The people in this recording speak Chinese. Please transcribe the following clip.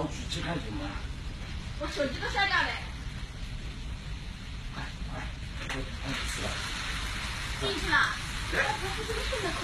我？手机都摔掉。了。进去了。